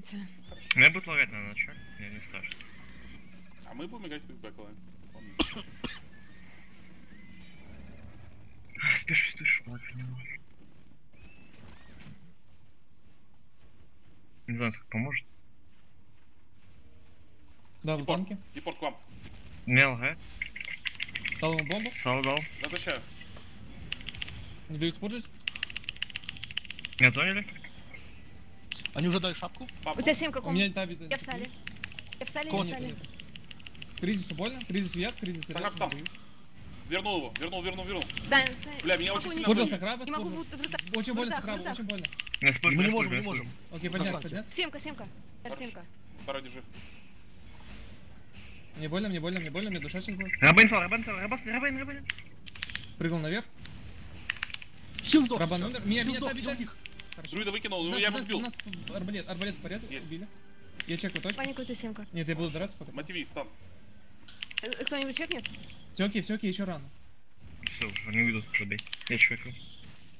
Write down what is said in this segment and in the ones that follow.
Видите. Ну я буду лагать на ночь, не, не страшно. А мы будем играть в бэклайн. Помни. Спешу, слышу, лагать не могу. Не знаю, как поможет. Да, в танке. Депорт к вам. Не лагает. Дал ему бомбу. Солдал. Возвращаю. Не дают споржить. Меня заняли? Они уже дали шапку? Папа. У тебя семь У каком? меня таби. Я в сале. Я в сале, я в Конник. сале. Кризису больно? Кризису яд, кризис Сахар там. Вернул его. Вернул, вернул, вернул. Стань. Бля, меня Не очень сильно Сакраба, Не могу. Очень больно вратах. очень больно. Не Мы не не можем, спорю, не можем. Окей, подняться, подняться. Семка, семка. Семка. Второй держи. Мне больно, мне больно, мне больно, мне душа сейчас будет. Рабын сал, рабын сал, рабын, рабын, рабын. Прыгнул наверх. Хил сдох Раба сейчас. номер. Меня, Хил меня Хорошо. Друида выкинул, ну я его нас- сбил. нас Арбалет, арбалет в порядке, Есть. убили. Я чекаю точку. Панику, тебя семка. Нет, я буду драться пока. Мотиви, стан. Э, Кто-нибудь чекнет? Все окей, все окей, еще рано. Все, они уйдут уже. Я чекаю.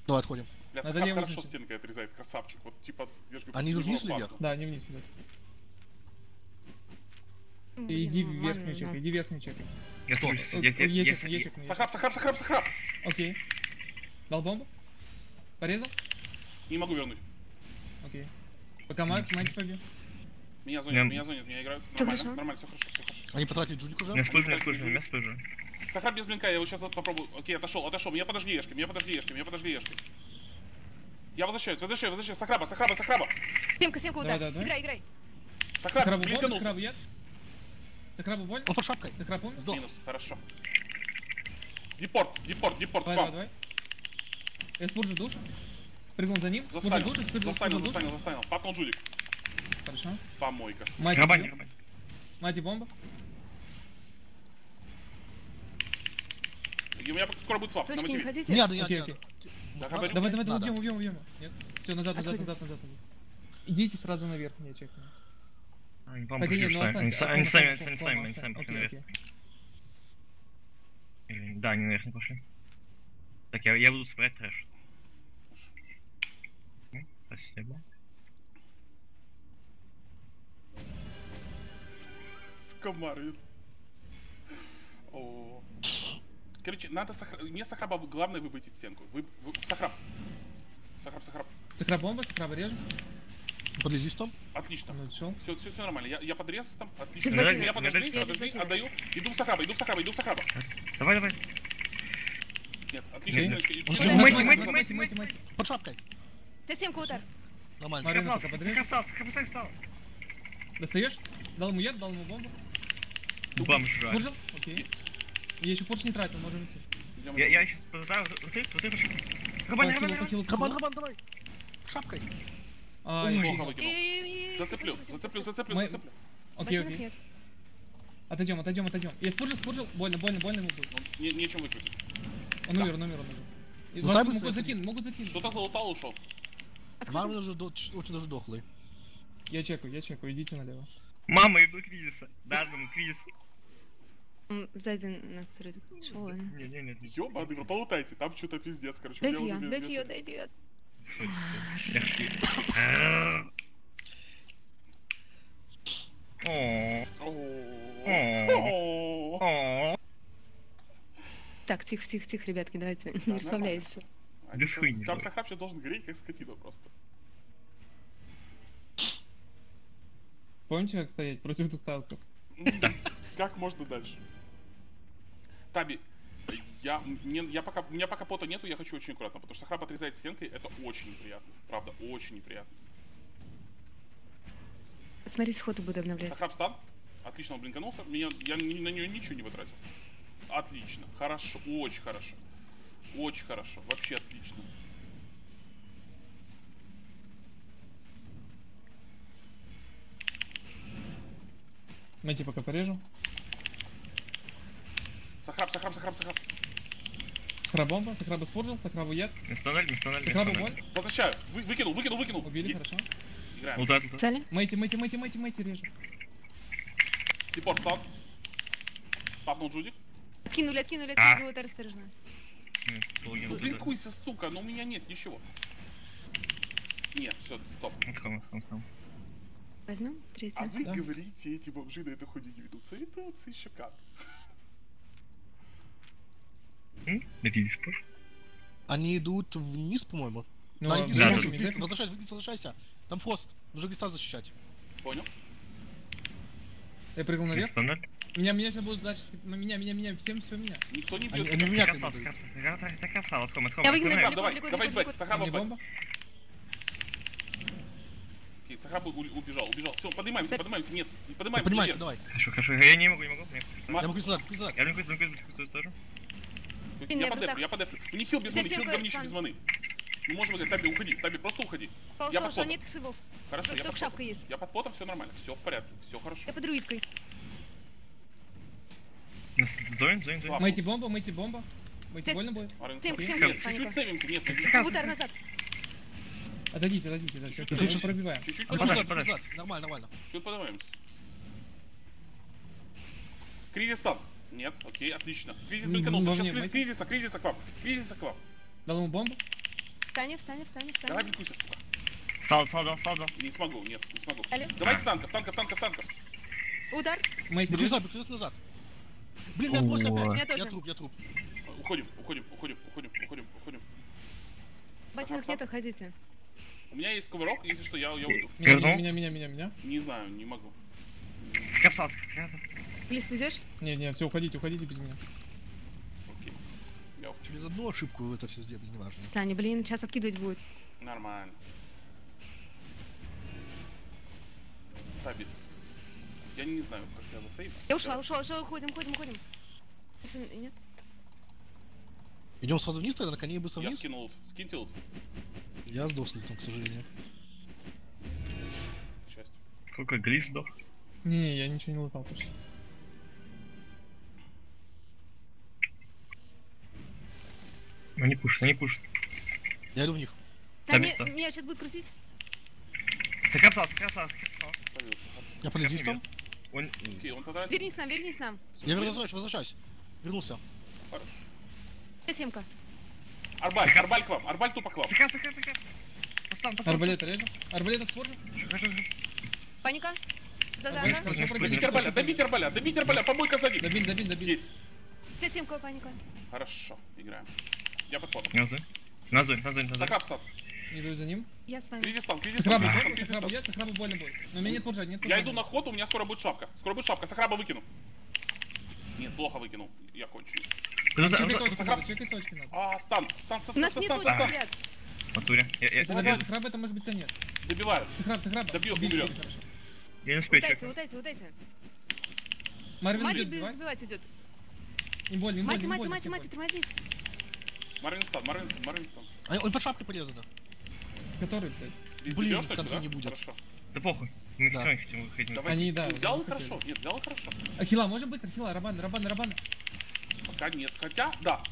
Давай отходим. Бля, Надо левую хорошо стенкой отрезает, красавчик. Вот типа, я же говорю, Они идут вниз или опасно. Да, не вниз идут. Блин, Иди в верхнюю чекай, иди в верхнюю чекай. Я слышу, О, я о, я- Сахар, Сахар, Сахар, Сахар. чекну. Окей. Дал бомбу? Порезал? Не могу вернуть. Окей. Пока мать, мать побил. Меня зонят, Я- меня зонят, меня играют. Нормально, хорошо? нормально, все хорошо, все хорошо. Они потратили джулик уже? Я спрыгну, я спрыгну, я спрыгну. Сахар без блинка, я его сейчас попробую. Окей, отошел, отошел. Меня подожди, Ешки, меня подожди, Ешки, меня подожди, Ешки. Я возвращаюсь, возвращаюсь, возвращаюсь. Сахраба, Сахраба, Сахраба. Семка, семка, удар. давай, давай. Играй, играй. Сахраб, Закрабу больно, блинканулся. закрабу яд. Закрабу больно? Он под шапкой. Закраб умер? Сдох. Минус, хорошо. Депорт, депорт, депорт, Давай, давай, вам. давай. Я спуржу душу. Прыгнул за ним. Застанил, душу, спрыгнул, застанил, спрыгнул душу. застанил, застанил. Папнул. Хорошо. Помойка. Мать рабань. Мать и бомба. И у меня скоро будет свап, на Точки не хотите? Не надо, не надо, Окей, окей. Давай, давай, давай, убьем, убьем, убьем. Нет? Все, назад, назад, назад, назад, назад. Идите сразу наверх, мне чекну. Они, нет, ну сами. Они сами, они сами, они сами пошли наверх. Да, они наверх не пошли. Так, я, я буду собирать трэш. Марвин. О. Короче, надо сахар... Не сахраба, главное выбыть стенку. Вы... вы- Сахраб. Сахраб, сахраб. Закраб бомба, закраб режем. Подлези там. Отлично. Все, все, все нормально. Я, я подрез там. Отлично. Я, ботинок. я подожди, подожди, отдаю. Иду в сахраба, иду в сахраба, иду в сахраба. Давай, давай. Нет, отлично. Мать, мать, мать. мать. Под шапкой. У тебя семка, удар. Нормально. Марина, встал, подрежь. Сахар встал. Достаешь? Дал ему яд, дал ему бомбу. Бомжа. Спуржил? Окей. Есть. Я еще порш не тратил, можем идти. Идем, Я, я сейчас подаю, вот ты, вот ты пошли. По Рабан, хилу. Рабан, давай. Шапкой. А, Ой, Зацеплю, зацеплю, зацеплю, Мы- зацеплю. Окей, окей. Отойдем, отойдем, отойдем. Я спуржил, спуржил. Больно, больно, больно ему будет. Не, нечем выкрутить. Он умер, он умер, он умер. Ну, могут закинуть, могут закинуть. Что-то залутал, ушел. Отходим. уже очень даже дохлый. Я чекаю, я чекаю, идите налево. Мама, иду кризиса. Да, там кризис. Сзади нас он? Не, не, не. Ёбаный, вы полутайте, там что-то пиздец, короче. Дайте я дайте ее, дайте. Я Так, тихо, тихо, тихо, ребятки, давайте, Да, не расслабляйтесь. А Без там-. Сахаб сейчас должен гореть, как скотина просто. Помните, как стоять против двух танков? Как можно дальше? Таби, я, мне, я пока, у меня пока пота нету, я хочу очень аккуратно, потому что Сахаб отрезает стенкой, это очень неприятно. Правда, очень неприятно. Смотрите, ходы буду обновлять. Сахаб стан. Отлично, он блинканулся. Меня, я на нее ничего не потратил. Отлично, хорошо, очень хорошо. Очень хорошо, вообще отлично. Мэти пока порежу. Сахаб, Сахаб, Сахаб, Сахаб. Скрабомба, сакраба спуржил, сакрабу яд. Не Сакрабу станали. боль. Возвращаю. Вы, выкинул, выкинул, выкинул. Убили, Есть. хорошо. Играем. Лутать. Цели? Мэти, мэти, мэти, мэти, мэти режу. Депорт стан. Папнул Джуди. Откинули, откинули, А. откинули, будет осторожно. Ну, лутать. блинкуйся, сука, но у меня нет ничего. Нет, все, стоп. Отхам, отхам, отхам. Возьмем А третью. вы Да. говорите, эти бомжи на эту хуйню не ведутся. Ведутся еще как. Спор. Они идут вниз, по-моему. Ну, Да, а они да, возвращайся, возвращайся. Там фост. Нужно глиста защищать. Понял? Я прыгнул наверх. Стандарт. Меня, меня сейчас будут дальше, типа, меня, меня, меня, всем, все меня. Никто не бьет. они меня закапсал, закапсал, закапсал, отхом, отхом. Я далеко, Давай, давай далеко. Сахаба бомба. Окей, Сахаба убежал, убежал. Все, поднимаемся, поднимаемся. Нет, не поднимаемся. Поднимайся, давай. Хорошо, хорошо, я не могу, не могу. Я могу сюда, сюда. Я блинкую, блинкую, блинкую, сажу. Я подефлю, я подефлю. У них хил без маны, хил говнище без маны. Мы можем играть. Таби, уходи, Таби, просто уходи. Пошел, Я под потом. нет ксывов. Хорошо, я под шапка потом. есть. Я под потом, все нормально, все в порядке, все хорошо. Я под руидкой. Зоин, зоин, зоин. Бомбу, мейте бомбу. Мейте Здесь- больно будет. Нет, семь, чуть-чуть сейвимся, нет. Удар назад. Отойдите, отойдите, да, Чуть-чуть всё, подальше. всё, пробиваем. Чуть-чуть подай. сюда. Нормально, нормально. Чуть поднимаемся. Кризис там. Нет, окей, отлично. Кризис Ну, блинканулся. ну, Сейчас кризис, кризиса, кризиса к вам. Кризиса к вам. Дал ему бомбу. Встань, встань, встань, встань. Давай блинкуйся, сука. Сал, сал, дал, сал, дал. Не смогу, нет, не смогу. Алло. Давайте танков, танков, танков, танков. Удар. Ближе. назад, назад. Блин, я О. опять. Я. Я труп, я труп. Уходим, уходим, уходим, уходим, уходим, уходим. Ботинок нет, отходите. У меня есть кувырок, если что, я, я уйду. Меня, меня, меня, меня, меня. Не знаю, не могу. Закапсал, закапсал. Лист везешь? Не, не, все, уходите, уходите без меня. Окей. Я. Через одну ошибку вы это все сделали, неважно. Встань, блин, сейчас откидывать будет. Нормально. Табис. Я не знаю, как тебя засейвить. Я ушла, ушла, ушла, уходим, уходим, уходим. Нет? Идем сразу вниз тогда, на коне и быстро Я вниз. скинул лут. Скиньте лут. Я сдох с лутом, к сожалению. К счастью. Сколько глиз сдох? Не, не, я ничего не лутал почти. Они пушат, они пушат. Я иду в них. Встань, место. меня- сейчас будет крутить. Закапсал. Появился, хорошо. Я под резистом. Он... Окей, он потратил. Вернись нам, вернись нам. Я возвращаюсь, возвращаюсь. Вернулся. Хорошо. Я семка. Арбаль, арбаль к вам, арбаль тупо к вам. Закап, закап, закап. Поставь, поставь. Арбалет режу. Арбалет споржу. Паника. Да-да, Вышка, да. Прыгни, всё, прыгни. Добить арбаля, добить арбаля, добить арбаля, помойка сзади. Добили, добили, добили. Есть. Ты семка, паника. Хорошо, играем. Я под потом. На зоин. На зоин, на зоин, на зоин. Закраб стат. Иду за ним. Я с вами. Кризис там, кризис там, кризис там, кризис там. нет, сакраба больно будет. Но у меня нет пуржа, нет Я пуржа. иду на ход, у меня скоро будет шапка. Скоро будет шапка, Сакраба выкину. Нет, плохо выкинул. Я кончу. Да. А, стан, стан, стан, стан, стан, стан. Я, я, я, сакраба это может быть конец. Добиваю. Убили, умрет. убили, хорошо. я не успею чекать. удайте, удайте. Марвин сбивай. сбивать идет. Не больно, не больно, мать, всем мать, больно. тормозись. Марвин стан, Марвин стан, Марвин стан. Он под шапкой порезан. Который, блядь. Блин, контры да? не будет. Хорошо. Да похуй. Мы Да. все равно хотим выходить. Давай. Они, да, взял не и хорошо. Нет, взял и хорошо. А хила, можно быстро? Хила, рабан, рабан, рабан. Пока нет. Хотя, да.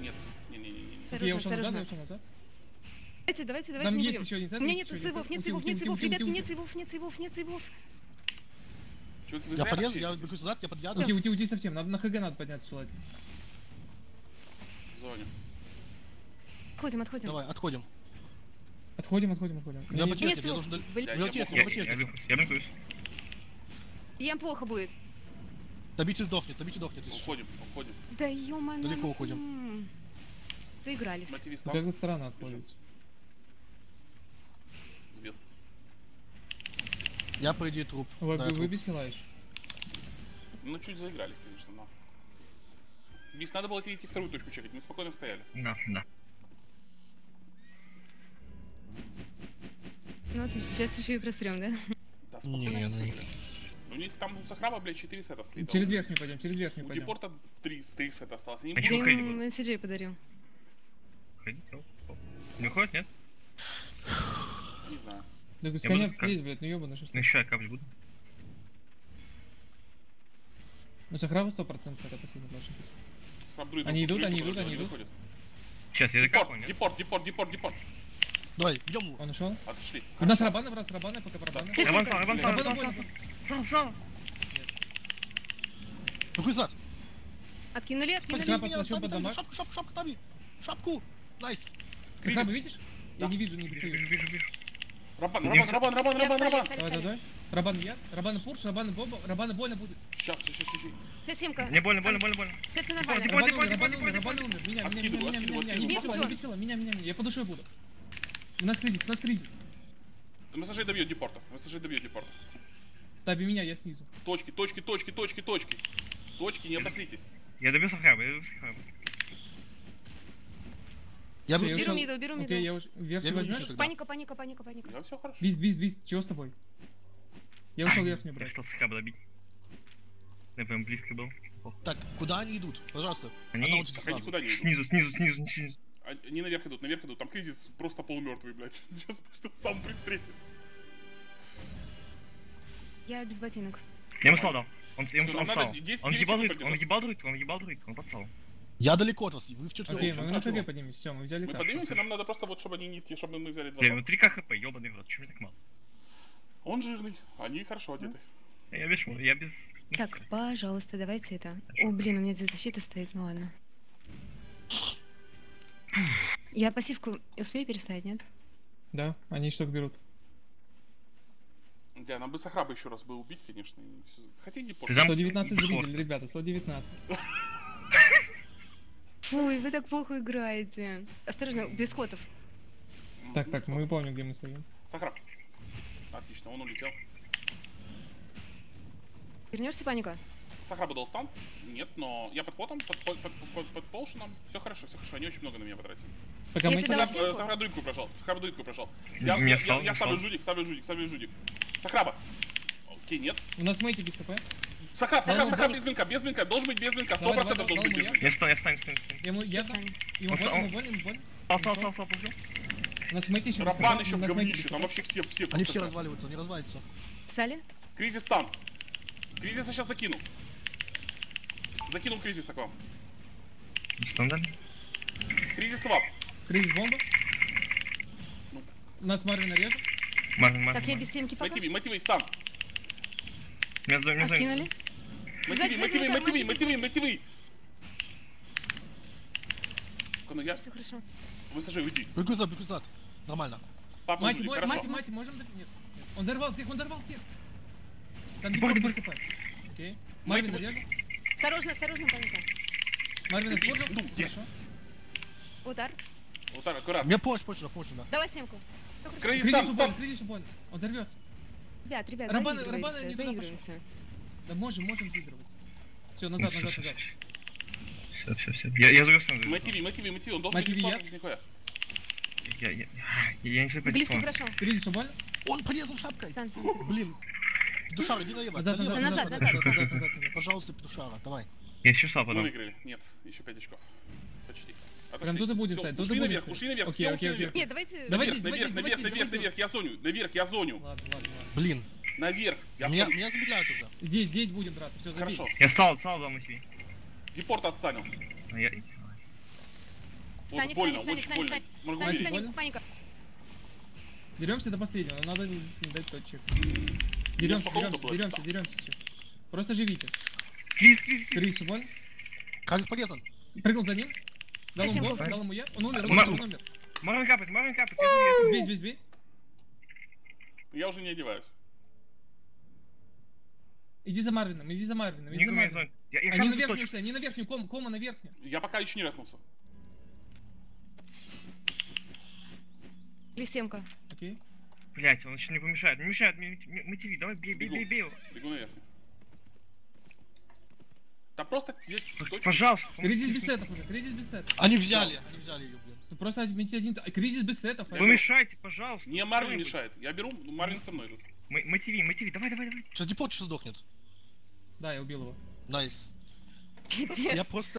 Нет. Не-не-не-не. Окей, я ушел назад, я ушел назад. Давайте, давайте, давайте Там не есть будем. еще один У меня нет сейвов, нет сейвов, нет сейвов, ребят, нет сейвов, нет сейвов, нет вы Я так я бегу назад, я под ядом. Уйти, уйти, уйти совсем. Надо на ХГ надо подняться желательно. В зоне. Отходим, отходим. Давай, отходим. Отходим, отходим, отходим. Я нет- Нет я должен... Я- тебе, плохо я блинкуюсь. Ем плохо будет. Добить и сдохнет, добить и сдохнет. Уходим, уходим. Да ё Далеко уходим. Заигрались. Бы странно отходить. Сбил. Я, по идее, труп. Вы, Да, вы, труп. еще. Ну, чуть заигрались, конечно, но. Бис, надо было тебе идти вторую точку чекать, мы спокойно стояли. Да, да. Ну, отлично, сейчас еще и просрем, да? Да, спокойно. Не, ну, стояли. У них там у Сахраба, блядь, 4 сета слито. Через верхнюю пойдем, через верхнюю У пойдем. Депорта 3, 3 сета осталось. Они А уходить им? MCJ оп, оп. Не уходит, нет? Не знаю. Да без Я буду конец как- слезть, блядь, ну ёбаный что ж Ну еще я капать буду. Ну Сахрава 100% это последний должен быть. Они идут, они идут, они идут. Сейчас, я нет? депорт, депорт, депорт, депорт. Давай, бьем его. Он ушел? Отошли. У нас рабаны, в раз рабаны, пока рабаны. Ты Рабан сал, рабан сал, Рабан рабан сал, сал, сал. Бегу назад. Откинули, откинули. Спасибо. Спаси меня, Таби, дамаг. Шапку, шапку, шапку, Таби. Шапку. Найс. Сахрава видишь? Я не вижу, не Вижу, вижу. вижу, вижу. Рабан, Не Рабан, Рабан, Рабан, Рабан, Рабан. Давай, встали. давай. Рабан я, Рабан пурш, Рабан боба, Рабан больно будет. Сейчас, сейчас, сейчас, сейчас. Це сімка. Мне больно, больно, больно, больно. Все нормально. дипо. Рабан дипо, умер, дипо, Рабан умер. Рабан умер. Меня, меня, Откидываю, меня, меня, откидываю, меня. Не откидываю. бей, Бей, не чё? бей, меня, меня, меня. Я по душе буду. У нас кризис, у нас кризис. МСЖ добьет депорта. МСЖ добьет депорта. Таби меня, я снизу. Точки, точки, точки, точки, точки. Точки, не обосритесь. Я добил Сахраба, я добил Сахраба. Я бы я Беру ушел. миду, беру миду. Окей, я уже... Верхний Я беру возьмешь? Паника, паника, паника, паника. Да, все хорошо. Биз, биз, биз. Чего с тобой? Я ушел верхний Я брать. хотел Сахраба добить. Я прям близко был. Так, куда они идут? Пожалуйста. Они- Они никуда не идут. Снизу, снизу, снизу, снизу. Они наверх идут, наверх идут. Там кризис просто полумертвый, блядь. Сейчас просто сам пристрелит. Я без ботинок. Я ему слал дал. Он, я ему он 10 Он ебал друид, он продержаться. ебал друид, он ебал друид, он подсал. Я далеко от вас, вы вчетвером. Окей, сейчас мы на. КГ поднимемся. Все, мы взяли Мы кашу. поднимемся, нам надо просто вот, чтобы они не... чтобы мы взяли два. Бля, ну 3 хп, ебаный в рот, мне так мало? Он жирный, они хорошо одеты. Я без шмота, я без... Так, пожалуйста, давайте это. О, блин, у меня здесь защита стоит, ну ладно. Я пассивку успею переставить, нет? Да, они что берут. Да, нам бы Сахраба еще раз бы убить, конечно. и всё. Хотя депорт. Ты там- 119 Депорт. зрителей, ребята, 119. Фу, вы так плохо играете. Осторожно, без ходов. Так, так, мы помним, где мы стоим. Сахраб. Отлично, он улетел. Вернешься, паника? Сахраба дал стан? Нет, но я под потом, под, под, под, под, под поушеном. Все хорошо, все хорошо, они очень много на меня потратили. Пока Я мы... Сахраб, э, ссылку? Сахраб дуйку прожал, Сахраб дуйку прожал. У Я, я, стал, я, я ставлю стал. жудик, ставлю жудик, ставлю жудик. Сахраба. Окей, нет. У нас мейти без хп. Ну, Сахраб Боник. без блинка, без блинка, должен быть без блинка, сто Давай, процентов давай, должен быть без блинка. Я встал, я встань, встань, встань. Ему я Встань. Ему больно, сам- ему больно, ему стал, стал, стал, подожди. У нас мейти еще Рабан еще в говнище, там вообще все, все. Они все разваливаются, они развалятся. Встали? Кризис там. Кризиса сейчас закину. Закинул кризиса к вам. Стан дали? Кризис свап. Кризис бомба. Нас Марвин режет. Марвин, Марвин. Так, я без семки пока. Мотиви, мотиви, стан. Зовут, меня Откинули? Мотиви, мотиви, мотиви, мотиви. мотиви, мотиви. Ну я, Все хорошо. высажи, уйди. Бегу зад, бегу зад. Нормально. Папа, Мать, мой- хорошо. мать, мать, можем... Нет. Он взорвал всех, он взорвал всех. Там без дебаг. хп. Окей. Мать, Марвин режет. Осторожно, осторожно, паника. Марвин использовал. Ну, yes. Удар. Вот так, аккуратно. Мне помощь, помощь, помощь, да. Давай семку. Кризис упал, кризис упал. Он взорвется. Ребят, ребят, Рабан- заигрывайся, Рабан не туда заигрывайся. Да можем, можем заигрывать. Все, назад, назад, назад. Все, все, все. Я, я завез сам. Мотиви, мотиви, мотиви. Он должен быть Мотиви без я. слабых, без нихуя. Я, я, я, я не знаю, Близко, хорошо. Кризис убали? Он порезал шапкой. Сан, сан. Блин. Петушара, иди налево. Назад, назад, назад, назад, назад, назад. назад, назад, назад. Пожалуйста, Петушара, давай. Я еще стал Мы выиграли. Нет, еще 5 очков. Почти. Прям тут и будет Всё, стоять, тут и Ушли будет наверх, ушли наверх, Окей, окей, окей. Нет, давайте... Давай Наверх, наверх, наверх, наверх, наверх, я зоню, наверх, я зоню. Ладно, ладно, ладно. Блин. Наверх, я Меня, меня замедляют уже. Здесь, здесь будем драться, все, забей. Хорошо. Я стал, стал, дал мотиви. Депорт отстанем. А я... Встань, Вот больно, встань, очень встань, больно. встань, Больно? паника. Деремся до последнего, но надо не не дать точек. Деремся, деремся, деремся, деремся все. Просто живите. Крис, крис, крис. Убали. Казис порезан. Прыгнул за ним. Дал ему босс, дал ему я. Он умер, он умер, он умер. Марвин капает, я завес. Бей, бей, бей. Я уже не одеваюсь. Иди за Марвином, иди за Марвином, иди Не за Марвином. зонить. Я, я Они на верхнюю точку. ушли, они на верхнюю, ком, кома на верхнюю. Я пока еще не реснулся. Или семка. Окей. Блять, он еще не помешает. Не мешает, мотиви, давай бей, бей, бей, бей его. Бегу наверх. Да просто здесь. Пожалуйста. Кризис помогите. без сетов уже, кризис без сетов. Они взяли, они взяли ее, блин. Ты просто отмети один... а, Кризис без сетов. а? Помешайте, пожалуйста. Мне Марвин мешает. Я беру, ну, Марвин со мной. М- Мотиви, мотиви, давай, давай, давай. Сейчас депот сейчас сдохнет. Да, я убил его. Nice. Я просто